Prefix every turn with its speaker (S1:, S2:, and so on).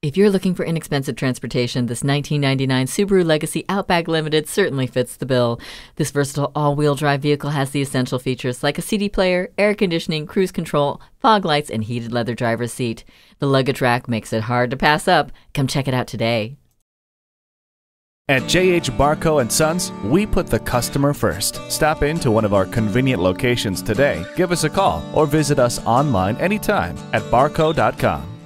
S1: If you're looking for inexpensive transportation, this 1999 Subaru Legacy Outback Limited certainly fits the bill. This versatile all wheel drive vehicle has the essential features like a CD player, air conditioning, cruise control, fog lights, and heated leather driver's seat. The luggage rack makes it hard to pass up. Come check it out today.
S2: At JH Barkau and Sons, we put the customer first. Stop into one of our convenient locations today, give us a call, or visit us online anytime at barkau.com.